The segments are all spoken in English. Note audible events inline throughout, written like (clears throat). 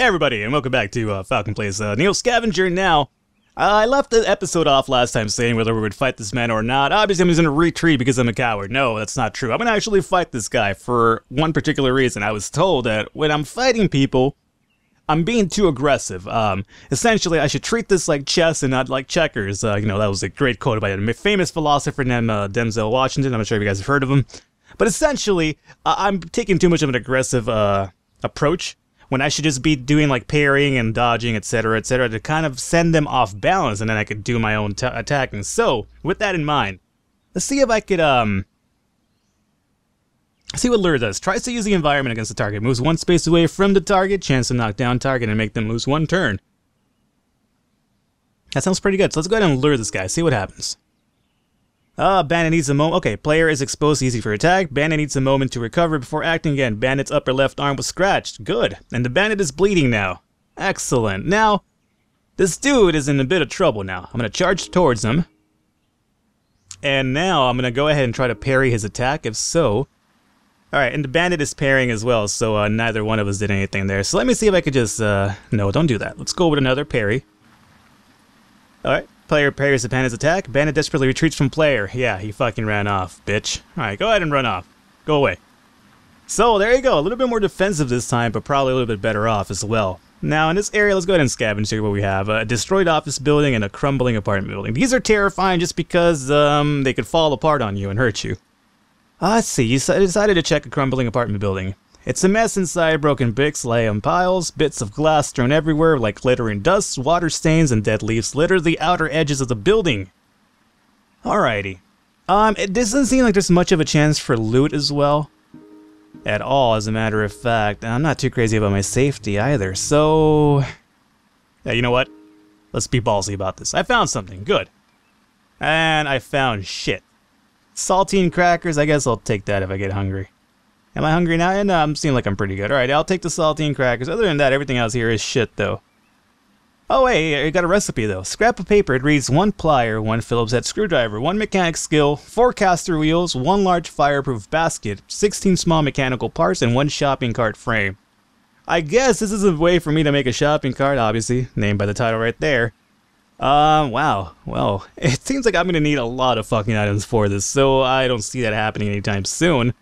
Everybody, and welcome back to uh, Falcon Plays uh, NEO Scavenger. Now, I left the episode off last time saying whether we would fight this man or not. Obviously, I'm just gonna retreat because I'm a coward. No, that's not true. I'm gonna actually fight this guy for one particular reason. I was told that when I'm fighting people, I'm being too aggressive. Um, essentially, I should treat this like chess and not like checkers. Uh, you know, that was a great quote by a famous philosopher named uh, Denzel Washington. I'm not sure if you guys have heard of him. But essentially, I'm taking too much of an aggressive uh, approach when I should just be doing like parrying and dodging, etc., etc., to kind of send them off balance, and then I could do my own t- attacking. So, with that in mind, let's see if I could um see what lure does. Tries to use the environment against the target, moves one space away from the target, chance to knock down target and make them lose one turn. That sounds pretty good. So let's go ahead and lure this guy. See what happens. Uh, Bandit needs a moment. Okay, player is exposed, easy for attack. Bandit needs a moment to recover before acting again. Bandit's upper left arm was scratched. Good. And the bandit is bleeding now. Excellent. Now, this dude is in a bit of trouble now. I'm going to charge towards him. And now I'm going to go ahead and try to parry his attack. If so... Alright, and the bandit is parrying as well, so uh, neither one of us did anything there. So let me see if I could just... Uh, no, don't do that. Let's go with another parry. Alright. Player parries the bandit's attack. Bandit desperately retreats from player. Yeah, he fucking ran off, bitch. Alright, go ahead and run off. Go away. So, there you go. A little bit more defensive this time, but probably a little bit better off as well. Now, in this area, let's go ahead and scavenge here what we have. A destroyed office building and a crumbling apartment building. These are terrifying just because um, they could fall apart on you and hurt you. Uh, see, you decided to check a crumbling apartment building. It's a mess inside, broken bricks lay in piles, bits of glass thrown everywhere like glittering dust, water stains, and dead leaves litter the outer edges of the building. Alrighty. Um, it doesn't seem like there's much of a chance for loot as well. At all, as a matter of fact. I'm not too crazy about my safety either, so... Yeah, you know what? Let's be ballsy about this. I found something, good. And I found shit. Saltine crackers, I guess I'll take that if I get hungry. Am I hungry now? And uh, I'm seeming like I'm pretty good. Alright, I'll take the saltine crackers. Other than that, everything else here is shit, though. Oh, hey, I got a recipe, though. Scrap of paper. It reads one plier, one Phillips head screwdriver, one mechanic skill, four caster wheels, one large fireproof basket, 16 small mechanical parts, and one shopping cart frame. I guess this is a way for me to make a shopping cart, obviously, named by the title right there. Um, wow. Well, (laughs) it seems like I'm gonna need a lot of fucking items for this, so I don't see that happening anytime soon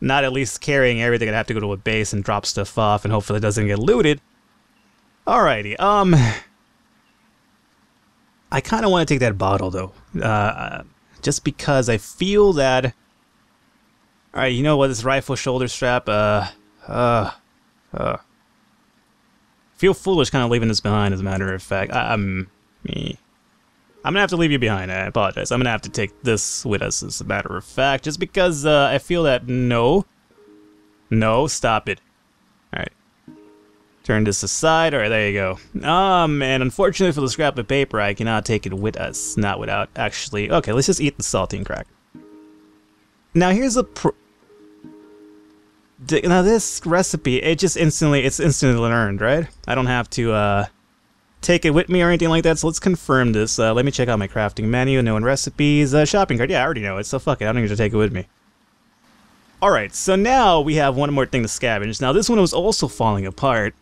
not at least carrying everything. I'd have to go to a base and drop stuff off and hopefully it doesn't get looted. Alrighty, um... I kind of want to take that bottle, though. Uh, just because I feel that... Alright, you know what, this rifle shoulder strap, uh... Uh... Uh... feel foolish kind of leaving this behind, as a matter of fact. I, I'm... Me. I'm gonna have to leave you behind. I apologize. I'm gonna have to take this with us, as a matter of fact, just because uh, I feel that no, no, stop it. All right, turn this aside. All right, there you go. Um, and unfortunately for the scrap of paper, I cannot take it with us. Not without actually. Okay, let's just eat the saltine crack. Now here's a. Pr now this recipe, it just instantly, it's instantly learned, right? I don't have to, uh, take it with me or anything like that, so let's confirm this. Uh, let me check out my crafting menu, known recipes, uh, shopping cart. Yeah, I already know it, so fuck it, I don't need to take it with me. Alright, so now we have one more thing to scavenge. Now this one was also falling apart.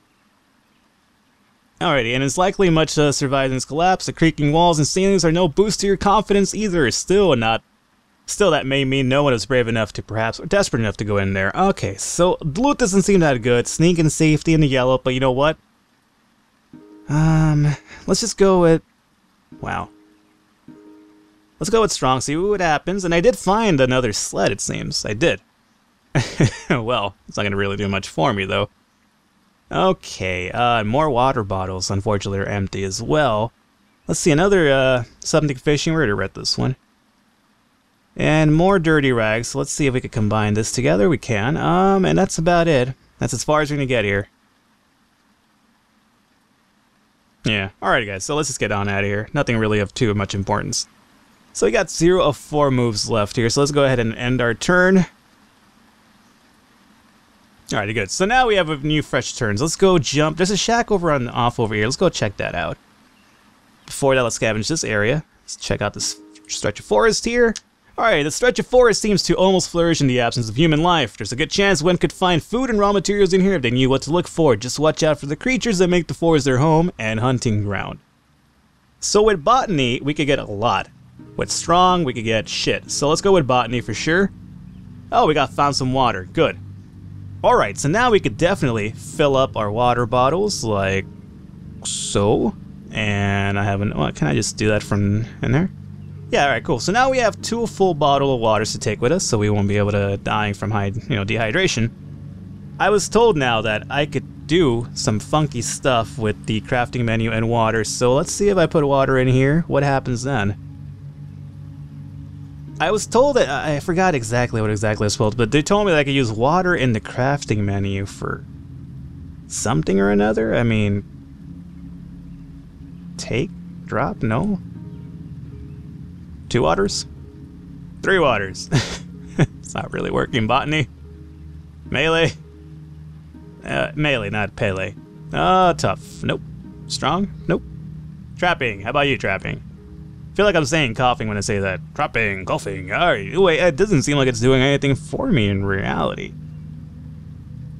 Alrighty, and it's likely much uh, survived in collapse. The creaking walls and ceilings are no boost to your confidence either. Still not... Still, that may mean no one is brave enough to perhaps, or desperate enough to go in there. Okay, so loot doesn't seem that good. Sneak and safety in the yellow, but you know what? Um, let's just go with... Wow. Let's go with strong, see what happens. And I did find another sled, it seems. I did. (laughs) well, it's not going to really do much for me, though. Okay, uh, more water bottles, unfortunately, are empty as well. Let's see, another, uh, something fishing. We're going to read this one. And more dirty rags. Let's see if we can combine this together. We can. Um, and that's about it. That's as far as we're going to get here. Yeah. Alrighty, guys. So let's just get on out of here. Nothing really of too much importance. So we got zero of four moves left here. So let's go ahead and end our turn. Alrighty, good. So now we have a new fresh turns. Let's go jump. There's a shack over on off over here. Let's go check that out. Before that, let's scavenge this area. Let's check out this stretch of forest here. Alright, the stretch of forest seems to almost flourish in the absence of human life. There's a good chance one could find food and raw materials in here if they knew what to look for. Just watch out for the creatures that make the forest their home and hunting ground. So with botany, we could get a lot. With strong, we could get shit. So let's go with botany for sure. Oh, we got found some water. Good. Alright, so now we could definitely fill up our water bottles like so. And I haven't, well, can I just do that from in there? Yeah, alright, cool. So now we have two full bottle of waters to take with us, so we won't be able to die from you know, dehydration. I was told now that I could do some funky stuff with the crafting menu and water, so let's see if I put water in here. What happens then? I was told that I forgot exactly what exactly I was told, but they told me that I could use water in the crafting menu for something or another. I mean, take, drop, no. Two waters? Three waters. (laughs) it's not really working, botany. Melee? Uh, melee, not Pele. Ah, uh, tough. Nope. Strong? Nope. Trapping. How about you, trapping? feel like I'm saying coughing when I say that. Trapping, coughing. Alright. Wait, it doesn't seem like it's doing anything for me in reality.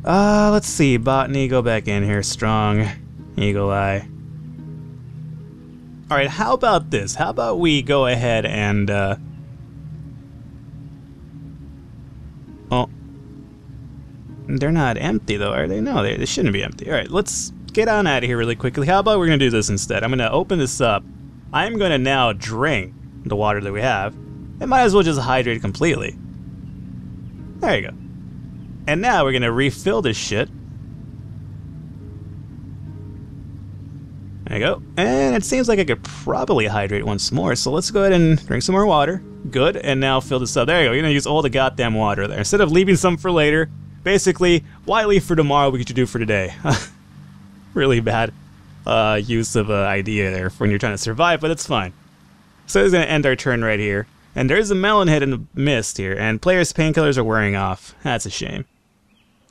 Uh, let's see. Botany, go back in here. Strong. Eagle Eye. Alright, how about this? How about we go ahead and, uh... Oh. They're not empty, though, are they? No, they, they shouldn't be empty. Alright, let's get on out of here really quickly. How about we're going to do this instead? I'm going to open this up. I'm going to now drink the water that we have. And might as well just hydrate completely. There you go. And now we're going to refill this shit. There you go. And it seems like I could probably hydrate once more, so let's go ahead and drink some more water. Good, and now fill this up. There you go, you're gonna use all the goddamn water there. Instead of leaving some for later, basically, why leave for tomorrow what you do for today? (laughs) really bad uh, use of an idea there when you're trying to survive, but it's fine. So it's gonna end our turn right here. And there's a melon head in the mist here, and players' painkillers are wearing off. That's a shame.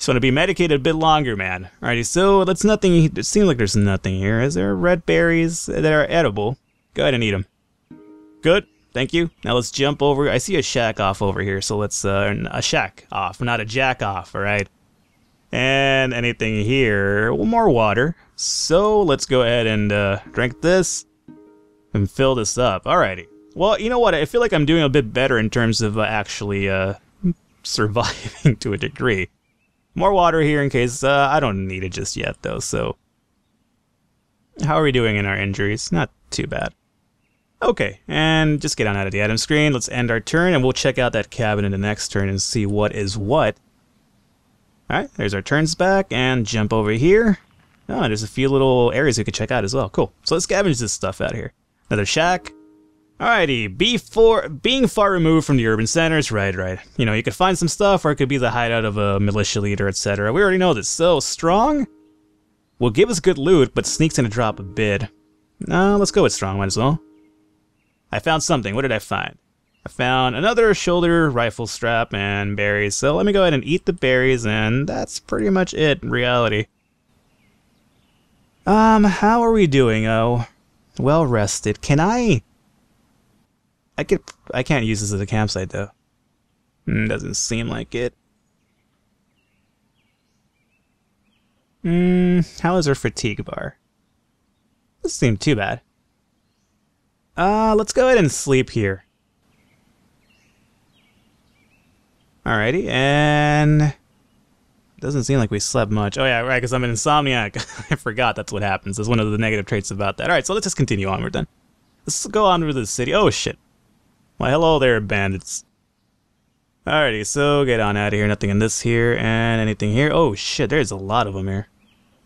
Want to be medicated a bit longer, man. Alrighty, so that's nothing. It seems like there's nothing here. Is there red berries that are edible? Go ahead and eat them. Good. Thank you. Now let's jump over. I see a shack off over here, so let's uh, a shack off, not a jack off. All right. And anything here? Well, more water. So let's go ahead and uh, drink this and fill this up. Alrighty. Well, you know what? I feel like I'm doing a bit better in terms of uh, actually uh, (laughs) surviving to a degree. More water here in case uh, I don't need it just yet, though, so... How are we doing in our injuries? Not too bad. Okay, and just get on out of the item screen. Let's end our turn, and we'll check out that cabin in the next turn and see what is what. Alright, there's our turns back, and jump over here. Oh, there's a few little areas we could check out as well. Cool. So let's scavenge this stuff out here. Another shack. Alrighty, before being far removed from the urban centers, right, right. You know, you could find some stuff, or it could be the hideout of a militia leader, etc. We already know this. So, strong will give us good loot, but sneaks in to drop a bid. No, let's go with strong, might as well. I found something. What did I find? I found another shoulder rifle strap and berries, so let me go ahead and eat the berries, and that's pretty much it in reality. Um, how are we doing, oh? Well rested. Can I I could I can't use this as a campsite though. Mm, doesn't seem like it. Hmm, how is our fatigue bar? Doesn't seem too bad. Uh, let's go ahead and sleep here. Alrighty, and... Doesn't seem like we slept much. Oh yeah, right, because I'm an insomniac. (laughs) I forgot that's what happens. That's one of the negative traits about that. Alright, so let's just continue onward then. Let's go on to the city. Oh shit. Why, hello there, bandits. Alrighty, so get on out of here. Nothing in this here, and anything here. Oh shit, there's a lot of them here.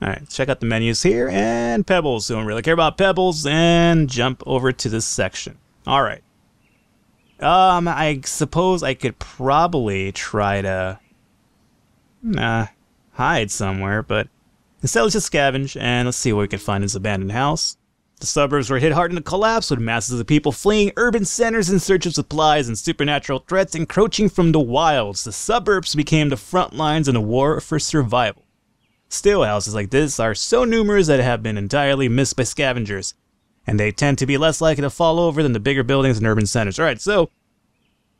Alright, check out the menus here, and pebbles. Don't really care about pebbles, and jump over to this section. Alright. Um, I suppose I could probably try to... Nah, hide somewhere, but... Instead, let's just scavenge, and let's see what we can find in this abandoned house. The suburbs were hit hard in a collapse with masses of people fleeing urban centers in search of supplies and supernatural threats encroaching from the wilds. The suburbs became the front lines in a war for survival. Still, houses like this are so numerous that have been entirely missed by scavengers, and they tend to be less likely to fall over than the bigger buildings in urban centers. Alright, so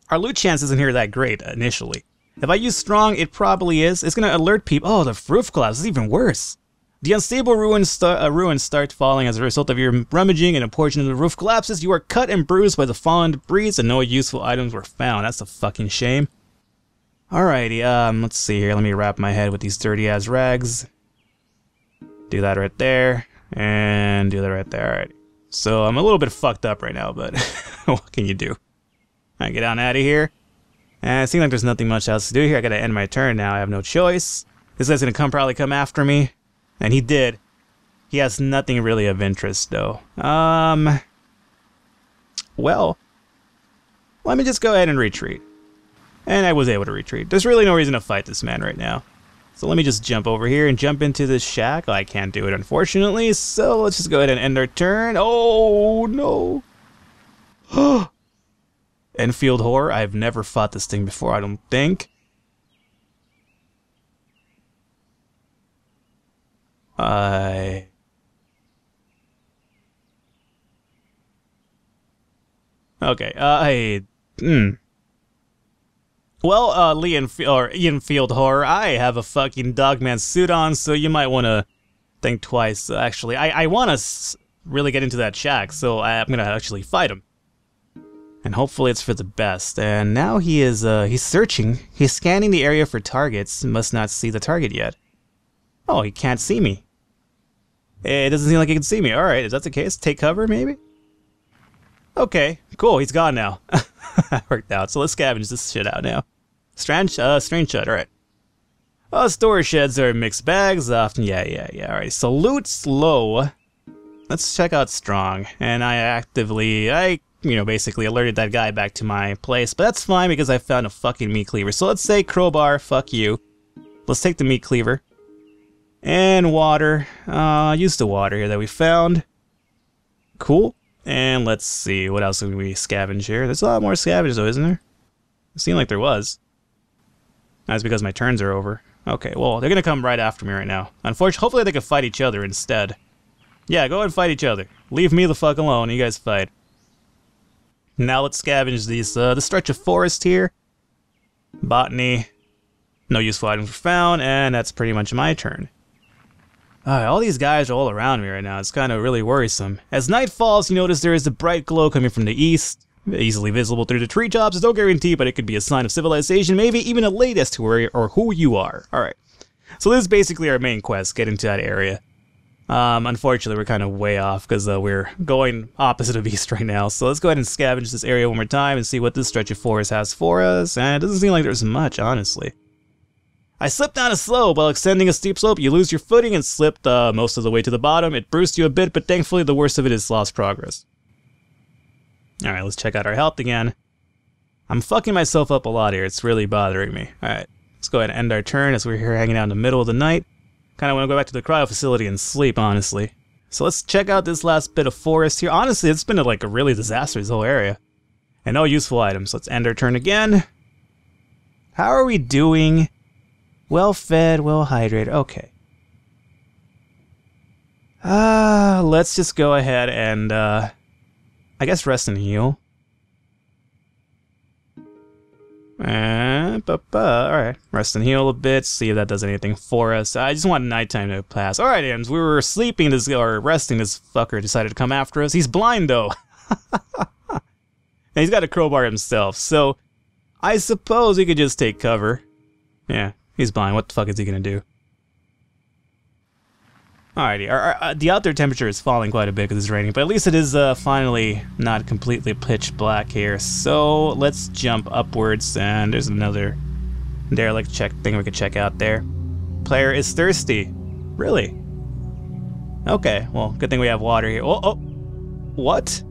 our loot chance isn't here that great initially. If I use strong, it probably is. It's gonna alert people. Oh, the roof collapse is even worse. The unstable ruins, uh, ruins start falling as a result of your rummaging and a portion of the roof collapses. You are cut and bruised by the fallen debris and no useful items were found. That's a fucking shame. Alrighty, um, let's see here. Let me wrap my head with these dirty ass rags. Do that right there. And do that right there. Alright. So I'm a little bit fucked up right now, but (laughs) what can you do? Alright, get on out of here. And it seems like there's nothing much else to do here. I gotta end my turn now. I have no choice. This guy's gonna come probably come after me. And he did. He has nothing really of interest, though. Um. Well, let me just go ahead and retreat. And I was able to retreat. There's really no reason to fight this man right now. So let me just jump over here and jump into this shack. I can't do it, unfortunately. So let's just go ahead and end our turn. Oh, no. (gasps) Enfield Horror. I've never fought this thing before, I don't think. I... Okay, uh, I... Hmm. Well, uh, Leon or Ian Field Horror, I have a fucking Dogman suit on, so you might want to think twice. Actually, I I want to really get into that shack, so I'm gonna actually fight him, and hopefully it's for the best. And now he is uh he's searching, he's scanning the area for targets. Must not see the target yet. Oh, he can't see me. It doesn't seem like he can see me. All right, is that the case? Take cover, maybe. Okay, cool. He's gone now. (laughs) Worked out. So let's scavenge this shit out now. Strange, uh, strange shut. All right. Uh, storage sheds are mixed bags. Often, yeah, yeah, yeah. All right. Salute slow. Let's check out strong. And I actively, I, you know, basically alerted that guy back to my place. But that's fine because I found a fucking meat cleaver. So let's say crowbar. Fuck you. Let's take the meat cleaver. And water. Uh, use the water here that we found. Cool. And let's see, what else can we scavenge here? There's a lot more scavenge though, isn't there? It seemed like there was. That's because my turns are over. Okay, well, they're gonna come right after me right now. Unfortunately, hopefully they can fight each other instead. Yeah, go ahead and fight each other. Leave me the fuck alone, you guys fight. Now let's scavenge these, uh, the stretch of forest here. Botany. No useful items were found, and that's pretty much my turn. Uh, all these guys are all around me right now. It's kind of really worrisome. As night falls, you notice there is a bright glow coming from the east. Easily visible through the treetops. There's no guarantee, but it could be a sign of civilization, maybe even a latest to where or who you are. Alright. So this is basically our main quest, get into that area. Um, unfortunately, we're kind of way off because uh, we're going opposite of (laughs) east right now. So let's go ahead and scavenge this area one more time and see what this stretch of forest has for us. And it doesn't seem like there's much, honestly. I slipped down a slope while extending a steep slope. You lose your footing and slipped uh, most of the way to the bottom. It bruised you a bit, but thankfully the worst of it is lost progress. Alright, let's check out our health again. I'm fucking myself up a lot here. It's really bothering me. Alright, let's go ahead and end our turn as we're here hanging out in the middle of the night. Kind of want to go back to the cryo facility and sleep, honestly. So let's check out this last bit of forest here. Honestly, it's been a, like a really disastrous whole area. And no useful items. Let's end our turn again. How are we doing? Well fed, well hydrated. Okay. Uh, let's just go ahead and, uh, I guess rest and heal. Uh, bu -bu. Alright, rest and heal a bit, see if that does anything for us. I just want nighttime to pass. Alright, Ams, we were sleeping, this or resting, this fucker decided to come after us. He's blind, though. (laughs) and he's got a crowbar himself, so I suppose we could just take cover. Yeah, He's blind. What the fuck is he gonna do? Alrighty, our, our, uh, the outdoor temperature is falling quite a bit because it's raining, but at least it is uh, finally not completely pitch black here. So let's jump upwards, and there's another derelict check thing we could check out there. Player is thirsty. Really? Okay, well, good thing we have water here. Oh, oh, what?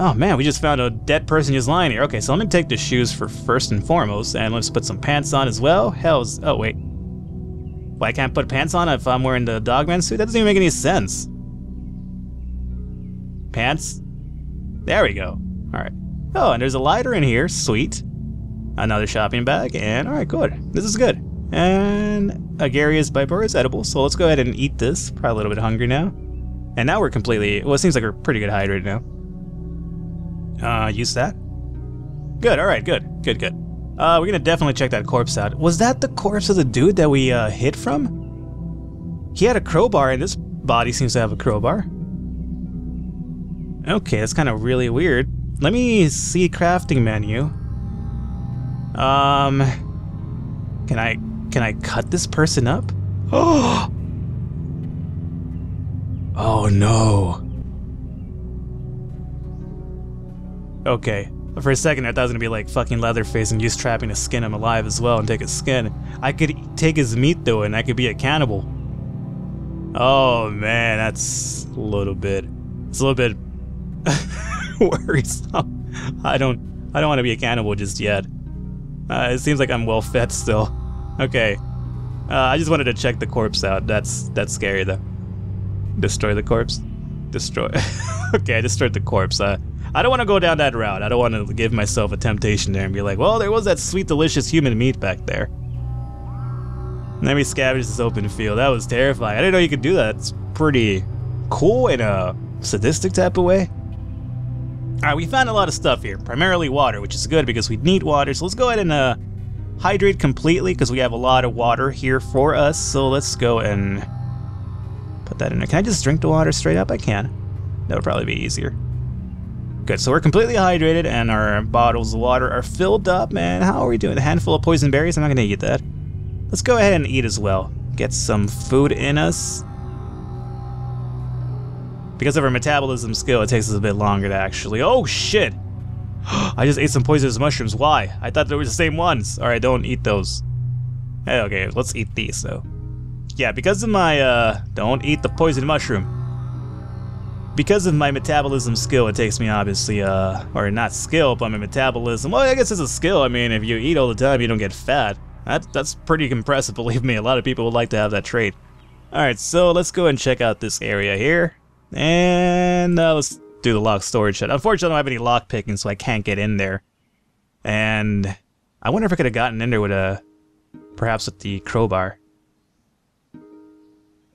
Oh man, we just found a dead person just lying here. Okay, so let me take the shoes for first and foremost, and let's put some pants on as well. Hell's, oh wait. Why can't I put pants on if I'm wearing the dogman suit? That doesn't even make any sense. Pants? There we go. Alright. Oh, and there's a lighter in here. Sweet. Another shopping bag, and alright, good. This is good. And Agaricus bisporus is edible, so let's go ahead and eat this. Probably a little bit hungry now. And now we're completely, well, it seems like we're pretty good hydrated now. Uh, use that. Good, alright, good, good, good. Uh, we're gonna definitely check that corpse out. Was that the corpse of the dude that we, uh, hid from? He had a crowbar, and this body seems to have a crowbar. Okay, that's kind of really weird. Let me see crafting menu. Um, can I, can I cut this person up? Oh! (gasps) Oh no. Okay. For a second, I thought it was gonna be like fucking Leatherface and use trapping to skin him alive as well and take his skin. I could take his meat though, and I could be a cannibal. Oh man, that's a little bit. It's a little bit (laughs) worrisome. I don't. I don't want to be a cannibal just yet. Uh, it seems like I'm well fed still. Okay. Uh, I just wanted to check the corpse out. That's that's scary though. Destroy the corpse. Destroy. (laughs) okay, I destroyed the corpse. Uh, I don't want to go down that route. I don't want to give myself a temptation there and be like, well, there was that sweet, delicious human meat back there. Let me scavenge this open field. That was terrifying. I didn't know you could do that. It's pretty cool in a sadistic type of way. Alright, we found a lot of stuff here. Primarily water, which is good because we need water. So let's go ahead and uh, hydrate completely because we have a lot of water here for us. So let's go and put that in there. Can I just drink the water straight up? I can. That would probably be easier. Good, so we're completely hydrated and our bottles of water are filled up, man. How are we doing? A handful of poison berries? I'm not gonna eat that. Let's go ahead and eat as well. Get some food in us. Because of our metabolism skill, it takes us a bit longer to actually... Oh, shit! (gasps) I just ate some poisonous mushrooms. Why? I thought they were the same ones. Alright, don't eat those. Hey, okay, let's eat these, though. Yeah, because of my, uh... Don't eat the poison mushroom because of my metabolism skill, it takes me obviously, uh, or not skill, but my metabolism. Well, I guess it's a skill. I mean, if you eat all the time, you don't get fat. That, that's pretty impressive, (laughs) believe me. A lot of people would like to have that trait. Alright, so let's go and check out this area here. And uh, let's do the lock storage shed. Unfortunately, I don't have any lock picking, so I can't get in there. And I wonder if I could have gotten in there with a, perhaps with the crowbar.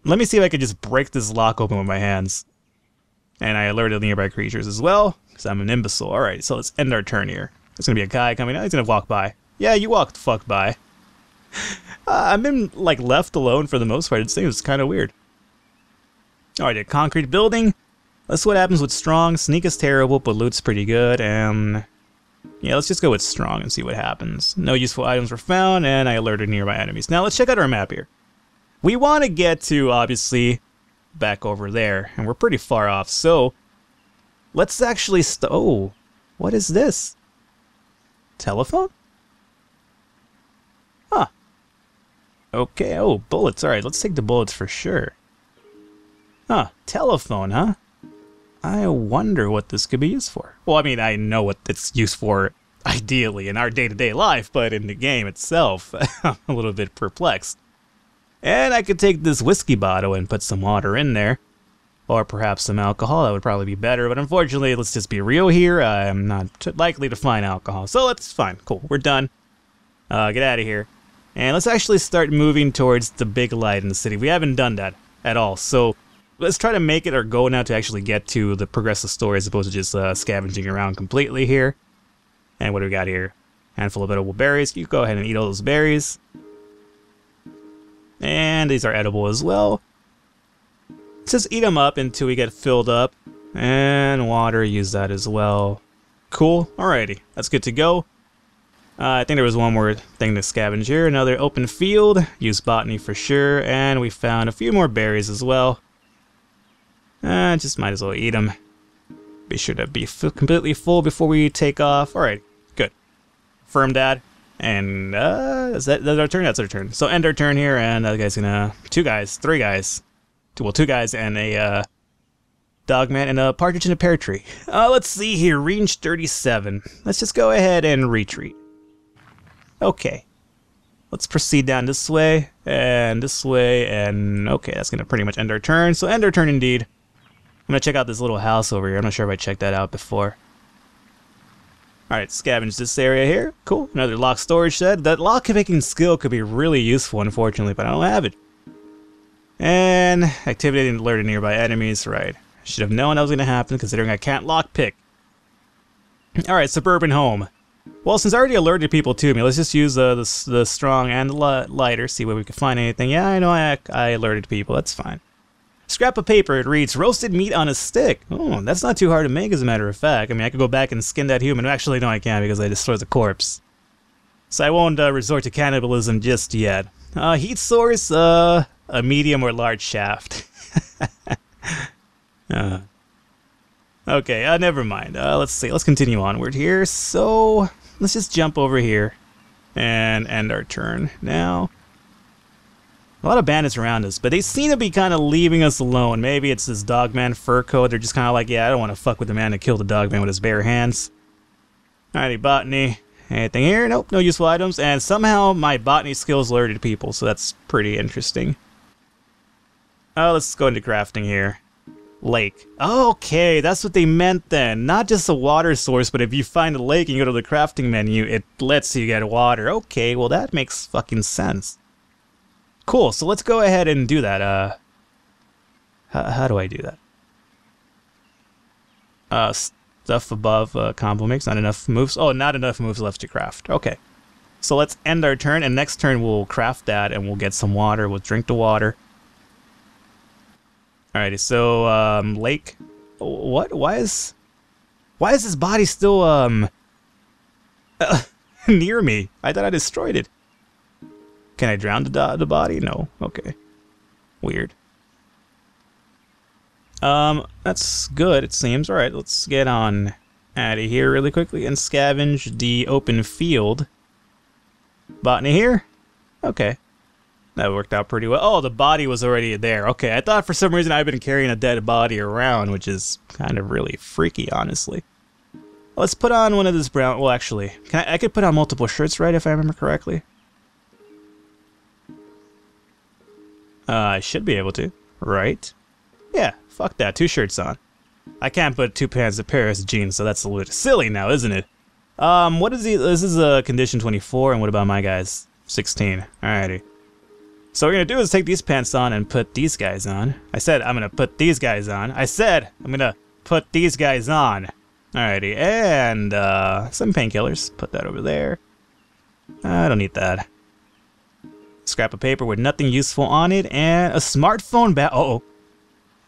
Let me see if I could just break this lock open with my hands. And I alerted the nearby creatures as well, because I'm an imbecile. Alright, so let's end our turn here. There's gonna be a guy coming out, he's gonna walk by. Yeah, you walked the fuck by. (laughs) uh, I've been, like, left alone for the most part. It seems kind of weird. Alright, a concrete building. Let's see what happens with strong. Sneak is terrible, but loot's pretty good, and... Yeah, let's just go with strong and see what happens. No useful items were found, and I alerted nearby enemies. Now, let's check out our map here. We want to get to, obviously, back over there, and we're pretty far off, so let's actually st- oh, what is this? Telephone? Huh. Okay, oh, bullets, alright, let's take the bullets for sure. Huh, telephone, huh? I wonder what this could be used for. Well, I mean, I know what it's used for ideally in our day-to-day -day life, but in the game itself, (laughs) I'm a little bit perplexed. And I could take this whiskey bottle and put some water in there. Or perhaps some alcohol, that would probably be better. But unfortunately, let's just be real here. I'm not likely to find alcohol. So that's fine. Cool. We're done. Uh, get out of here. And let's actually start moving towards the big light in the city. We haven't done that at all. So let's try to make it our goal now to actually get to the progressive story as opposed to just uh, scavenging around completely here. And what do we got here? Handful of edible berries. You go ahead and eat all those berries. And these are edible as well. Just eat them up until we get filled up. And water, use that as well. Cool. Alrighty, that's good to go. Uh, I think there was one more thing to scavenge here. Another open field. Use botany for sure. And we found a few more berries as well. Uh, just might as well eat them. Be sure to be completely full before we take off. Alright, good. Firm dad. And, uh, is that, that our turn? That's our turn. So end our turn here, and that guy's gonna, two guys, three guys. Two, well, two guys and a, uh, dogman and a partridge in a pear tree. Uh, let's see here, range 37. Let's just go ahead and retreat. Okay. Let's proceed down this way, and this way, and okay, that's gonna pretty much end our turn. So end our turn indeed. I'm gonna check out this little house over here. I'm not sure if I checked that out before. Alright, scavenge this area here. Cool. Another lock storage shed. That lock picking skill could be really useful, unfortunately, but I don't have it. And activating alerted nearby enemies. Right. Should have known that was going to happen, considering I can't lock pick. (clears throat) Alright, suburban home. Well, since I already alerted people to me, let's just use uh, the, the strong and the lighter, see if we can find anything. Yeah, I know I, I alerted people, that's fine. Scrap of paper, it reads, roasted meat on a stick. Oh, that's not too hard to make, as a matter of fact. I mean, I could go back and skin that human. Actually, no, I can't because I destroyed the corpse. So I won't uh, resort to cannibalism just yet. Uh, heat source, uh, a medium or large shaft. (laughs) uh, okay, uh, never mind. Uh, let's see, let's continue onward here. So, let's just jump over here and end our turn now. A lot of bandits around us, but they seem to be kind of leaving us alone. Maybe it's this dogman fur coat. They're just kind of like, yeah, I don't want to fuck with the man that killed the dogman with his bare hands. Alrighty, botany. Anything here? Nope, no useful items. And somehow my botany skills alerted people, so that's pretty interesting. Oh, let's go into crafting here. Lake. Okay, that's what they meant then. Not just a water source, but if you find a lake and you go to the crafting menu, it lets you get water. Okay, well that makes fucking sense. Cool, so let's go ahead and do that. Uh, how, how do I do that? Uh, stuff above uh, combo makes not enough moves. Oh, not enough moves left to craft. Okay. So let's end our turn, and next turn we'll craft that, and we'll get some water. We'll drink the water. Alrighty, so, um, lake. What? Why is... Why is his body still, um... Uh, (laughs) near me? I thought I destroyed it. Can I drown the, the body? No. Okay. Weird. Um, that's good, it seems. Alright, let's get on out of here really quickly and scavenge the open field. Botany here? Okay. That worked out pretty well. Oh, the body was already there. Okay, I thought for some reason I've been carrying a dead body around, which is kind of really freaky, honestly. Let's put on one of this brown... Well, actually, I, I could put on multiple shirts, right, if I remember correctly? Uh, I should be able to, right? Yeah, fuck that, two shirts on. I can't put two pants of Paris jeans, so that's a little silly now, isn't it? Um, what is the... This is a condition 24, and what about my guys? 16. Alrighty. So what we're gonna do is take these pants on and put these guys on. I said I'm gonna put these guys on. I said I'm gonna put these guys on. Alrighty, and uh, some painkillers. Put that over there. I don't need that. Scrap of paper with nothing useful on it, and a smartphone bat. Oh,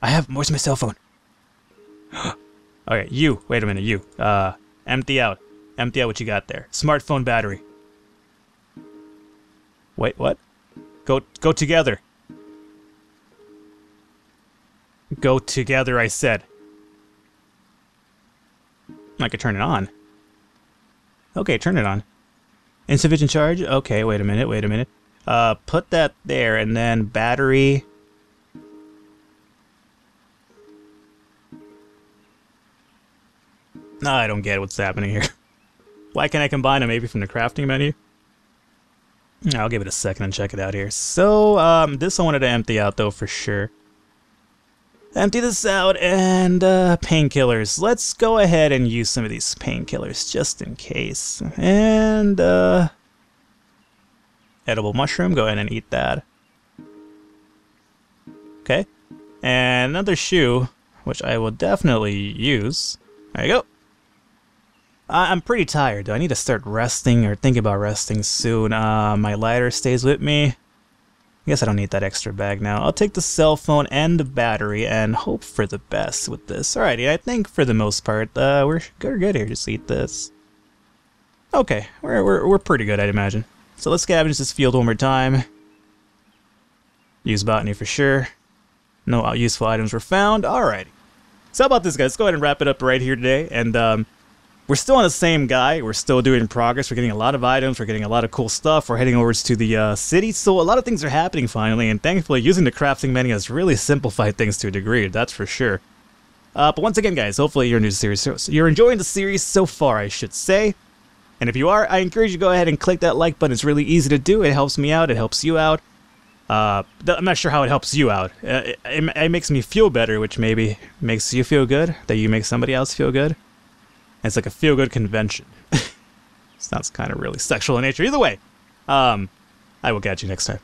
I have. Where's my cell phone? (gasps) okay, you. Wait a minute, you. Uh, empty out. Empty out what you got there. Smartphone battery. Wait, what? Go go together. Go together, I said. I could turn it on. Okay, turn it on. Insufficient charge? Okay, wait a minute, wait a minute. Uh, put that there, and then battery... No, I don't get what's happening here. (laughs) Why can't I combine them maybe from the crafting menu? I'll give it a second and check it out here. So, um, this I wanted to empty out though for sure. Empty this out and, uh, painkillers. Let's go ahead and use some of these painkillers just in case. And, uh, edible mushroom, go ahead and eat that. Okay. And another shoe, which I will definitely use. There you go. I'm pretty tired, though. I need to start resting or think about resting soon. Uh, my lighter stays with me. I guess I don't need that extra bag now. I'll take the cell phone and the battery and hope for the best with this. Alrighty, I think for the most part, uh, we're, we're good here. Just eat this. Okay, we're, we're, we're pretty good, I'd imagine. So let's scavenge this field one more time. Use botany for sure. No useful items were found. Alrighty. So how about this, guys? Let's go ahead and wrap it up right here today. And, um, we're still on the same guy. We're still doing progress. We're getting a lot of items. We're getting a lot of cool stuff. We're heading over to the uh, city. So a lot of things are happening finally. And thankfully, using the crafting menu has really simplified things to a degree. That's for sure. Uh, but once again, guys, hopefully you're new to series. You're enjoying the series so far, I should say. And if you are, I encourage you to go ahead and click that like button. It's really easy to do. It helps me out. It helps you out. Uh, I'm not sure how it helps you out. Uh, it, it, it makes me feel better, which maybe makes you feel good. That you make somebody else feel good. It's like a feel-good convention. Sounds kind of really sexual in nature. Either way, um, I will catch you next time.